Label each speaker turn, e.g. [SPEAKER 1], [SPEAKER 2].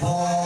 [SPEAKER 1] Oh.